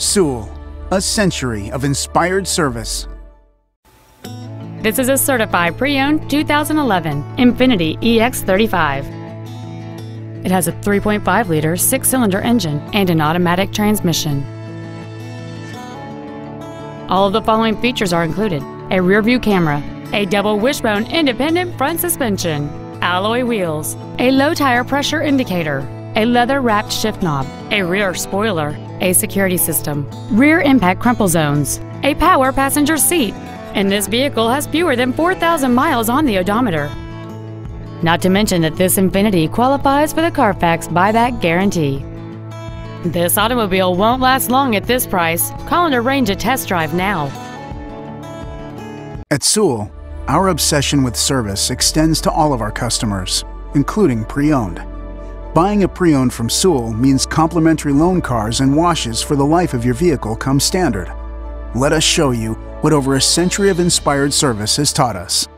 Sewell, a century of inspired service. This is a certified pre-owned 2011 Infiniti EX35. It has a 3.5-liter six-cylinder engine and an automatic transmission. All of the following features are included. A rear-view camera, a double wishbone independent front suspension, alloy wheels, a low tire pressure indicator, a leather-wrapped shift knob, a rear spoiler, a security system, rear impact crumple zones, a power passenger seat, and this vehicle has fewer than 4,000 miles on the odometer. Not to mention that this Infiniti qualifies for the Carfax buyback guarantee. This automobile won't last long at this price. Call and arrange a test drive now. At Sewell, our obsession with service extends to all of our customers, including pre-owned. Buying a pre-owned from Sewell means complimentary loan cars and washes for the life of your vehicle come standard. Let us show you what over a century of inspired service has taught us.